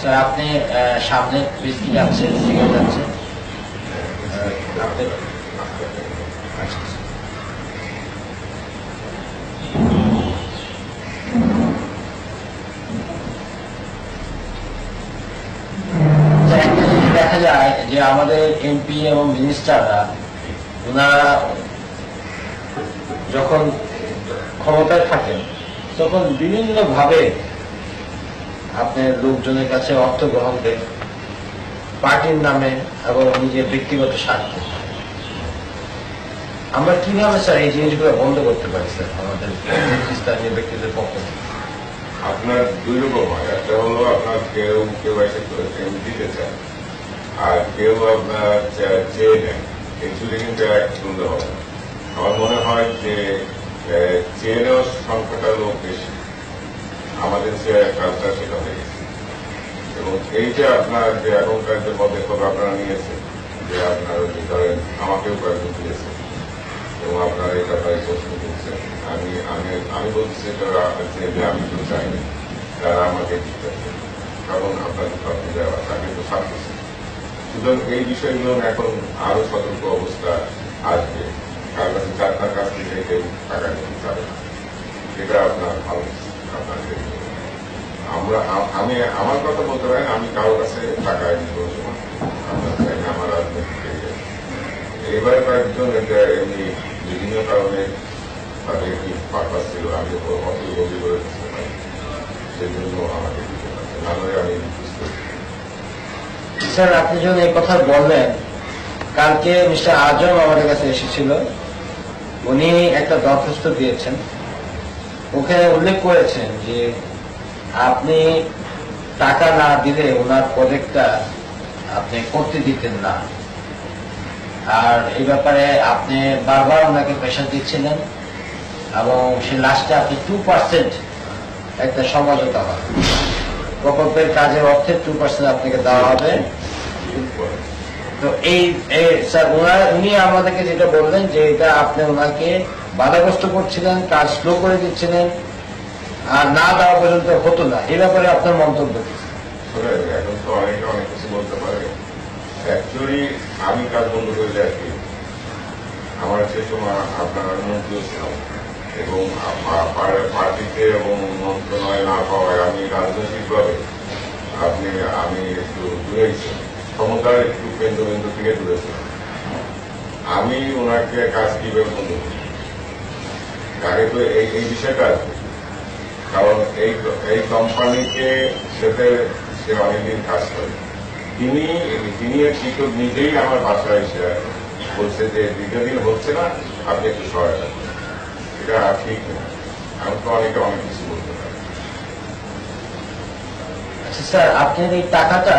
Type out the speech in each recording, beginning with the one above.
Sir, আপনি সামনে আপনি আচ্ছা। দেখা যায় যে আমাদের এমপি এবং মিনিস্টাররা ওনারা যখন ক্ষমতায় থাকেন, তখন বিভিন্ন ভাবে আপনার লোকজনের কাছে অর্থ গ্রহণ দেন পার্টির নামে এবং নিজের ব্যক্তিগত স্বার্থে। আমরা কীভাবে স্যার এই জিনিসগুলো বন্ধ করতে পারি, স্যার, আমাদের স্থানীয় ব্যক্তিদের পক্ষ থেকে? আপনার দুই রকম হয়। একটা হলো আপনার কেউ কেউ এসে দিতে চায়, আর কেউ আপনার চেয়ে নেন অ্যাকচুয়ালি কিন্তু এক সুন্দর হবে আমার মনে হয় যে চেয়ে নেওয়ার সংখ্যাটা লোক বেশি। আমাদের যে কাজটা সেটা এবং এই যে আপনার যে এখনকার যে পদক্ষেপ আপনারা নিয়েছেন, যে আপনারা যে ধরেন আমাকেও কয়েকজন দিয়েছেন, এবং আপনারা এই ব্যাপারে প্রশ্ন করছেন, আমি আমি আমি বলছি যে যে আমি তো চাই না তারা আমাকে দিতে। কারণ আপনার তো আপনি যাওয়া তাকে তো ছাড়তেছেন সুতরাং এই বিষয়গুলো এখন আরও সতর্ক অবস্থা আসবে কার কাছে চারটার কাছ থেকে টাকা নিতে চাবে না এটা আপনার ভালো। আমরা আমি আমার কথা বলতে পারেন আমি কারও কাছে টাকা এবার কয়েকজন এটা এমনি বিভিন্ন কারণে তাদের কি পারপাস ছিল, আমি অত গভীর করে বুঝতে পারি সেজন্য আমাকে দিতে আমি স্যার, আপনি যখন এই কথা বললেন, কালকে মিস্টার আজম আমাদের কাছে এসেছিল। উনি একটা দরখাস্ত দিয়েছেন। ওখানে উল্লেখ করেছেন যে আপনি টাকা না দিলে ওনার প্রজেক্টটা আপনি করতে দিতেন না। আর এই ব্যাপারে আপনি বারবার ওনাকে প্রেশার দিচ্ছিলেন এবং সে লাস্টে আপনি টু পার্সেন্ট একটা সমঝোতা হয় প্রকল্পের কাজের অর্থে টু পার্সেন্ট আপনাকে দেওয়া হবে। তো এই স্যার ওনার উনি আমাদেরকে যেটা বললেন যে এটা আপনি ওনাকে বাধাগ্রস্ত করছিলেন, কাজ স্লো করে দিচ্ছিলেন। আর না দেওয়া পর্যন্ত হতো না। এই ব্যাপারে আপনার মন্তব্য কি? এখন তো অনেকে, অনেক কিছু বলতে পারে। অ্যাকচুয়ালি আমি কাজ বন্ধ করে কি? আমার সে সময় আপনার মন্ত্রীও ছিলাম এবং পার্টিতে এবং না পাওয়ায় আমি রাজনৈতিকভাবে আপনি, আমি একটু দূরে ক্ষমতার একটু কেন্দ্রবিন্দু থেকে দূরে আমি ওনাকে কাজ কীভাবে বন্ধ করি আগে তো এই বিষয়টা আছে। কারণ এই এই কোম্পানিকে সাথে সে অনেকদিন কাজ করে। তিনি তিনি কিন্তু নিজেই আমার বাসায় এসে বলছে যে দীর্ঘদিন হচ্ছে না আপনি একটু সহায়তা করুন। এটা ঠিক না। আমি তো অনেকে অনেক কিছু বলতে পারি। আচ্ছা স্যার আপনার এই টাকাটা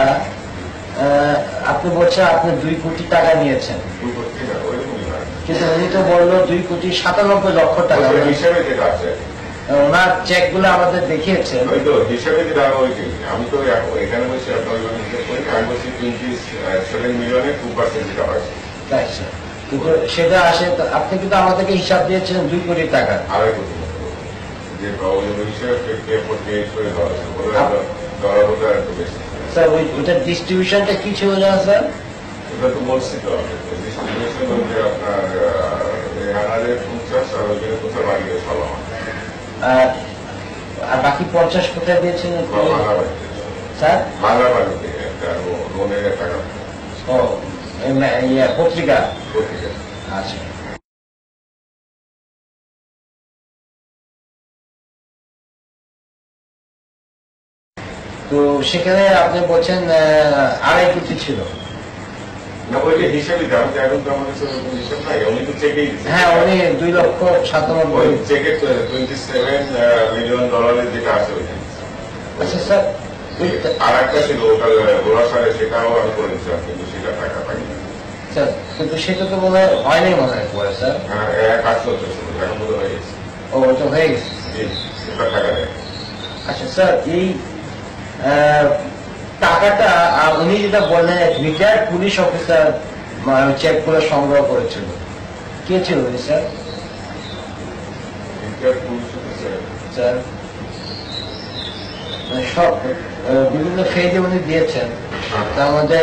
আপনি বলছেন আপনি দুই কোটি টাকা নিয়েছেন। দু করছি না ওইরকমই হয়। কিন্তু উনি তো বলল দুই কোটি সাতানব্বই লক্ষ টাকা। হিসাবে যেটা আছে। ওনার চেকগুলো আমাদের দেখিয়েছেন। ওই তো হিসাবে যেটা আমি আমি তো এখানে বসে আপনার ওইভাবে হিসাব করি আমি বলছি টোয়েন্টি সেভেন মিলিয়নে টু পার্সেন্ট যেটা হয়েছে তাই স্যার। কিন্তু সেটা আসে আপনি কিন্তু আমাদেরকে হিসাব দিয়েছিলেন দুই কোটি টাকা। আড়াই কোটি যে ওই হিসেবে কে ধরা একটু বেশি। স্যার ওই ডিস্ট্রিবিউশনটা ছিল স্যার? তো বলছি তো ডিস্ট্রিবিউশন হচ্ছে আপনার রেহানারে পঞ্চাশ আর ওইখানে কোথাও বাড়িয়ে সব আমার আহ, আর বাকি পঞ্চাশ কোথায় বাংলা স্যার? বাংলা বাড়িতে একটা লোনের টাকা ও ইয়ে, পত্রিকা? পত্রিকা। আচ্ছা। তো সেখানে আপনি বলছেন আড়াই কোটি ছিল। হ্যাঁ উনি দুই লক্ষ সাতানব্বই ওই টোয়েন্টি সেভেন মিলিয়ন ডলারের যেটা আছে আচ্ছা স্যার আর একটা ছিল ওটা গোলা সেটাও আমি করে কিন্তু সেটা টাকা পাইনি। স্যার কিন্তু সেটা তো মনে হয় হয়নি মনে হয় পরে স্যার। হ্যাঁ এক আটশো এখন বোধ হয়ে গেছে। ও ওটা হয়ে গেছে। আচ্ছা স্যার এই টাকাটা উনি যেটা বললেন রিটায়ার্ড পুলিশ অফিসার চেক করে সংগ্রহ করেছিল। কে ছিল উনি স্যার? মানে সব বিভিন্ন ফেজে উনি দিয়েছেন। তার মধ্যে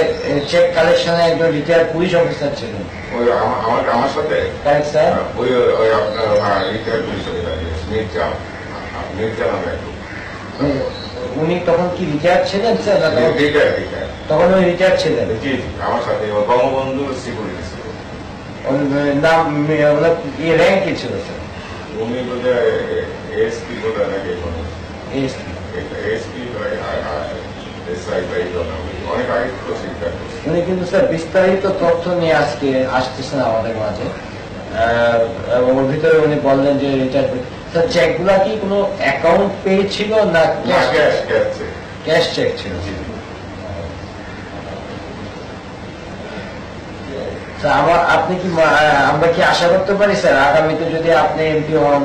চেক কালেকশনে একজন রিটায়ার্ড পুলিশ অফিসার ছিলেন। ওই আমার আমার সাথে? স্যার ওই ওই আপনার হ্যাঁ retire police officer Mirza Mirza নামে এক লোক। উনি তখন কি রিটায়ার্ড ছিলেন স্যার না তখন- রিটায়ার রিটায়ার তখন উনি রিটায়ার্ড ছিলেন? জি জি আমার সাথে ওই বঙ্গবন্ধুর সিকিউরিটি নাম ওনার র্যাঙ্ক কি ছিল স্যার? উনি বোধহয় এসপি বোধহয় নাকি কোনো এসপি অনেক আগে তো শিক্ষা করছে। উনি কিন্তু স্যার বিস্তারিত তথ্য নিয়ে আজকে আসতেছেন আমাদের মাঝে। এবং ওর ভিতরে উনি বললেন যে রিটায়ার স্যার চেকগুলা কি কোনো অ্যাকাউন্ট পে ছিল না ক্যাশ ক্যাশ চেক ছিল। আমার আপনি কি আমরা কি আশা করতে পারি স্যার? আগামীতে যদি আপনি এমপি হন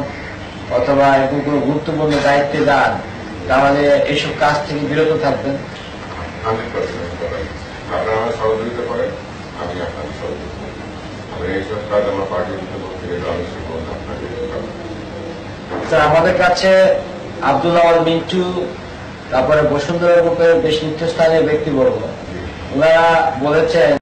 অথবা এরকম কোনো গুরুত্বপূর্ণ দায়িত্বে যান তাহলে এইসব কাজ থেকে বিরত থাকবেন। পার্সেন্ট আপনারা আমার সহযোগিতা করেন আমি আপনাদের সহযোগিতা করি। আমরা এইসব কাজ আমার পার্টির ভিতরে করতে গেলে আমি সেগুলো আপনাকে করব। স্যার আমাদের কাছে আব্দুল আওয়াল মিন্টু তারপরে বসুন্ধরা গ্রুপের বেশ নিত্যস্থানীয় ব্যক্তিবর্গ। ওনারা বলেছেন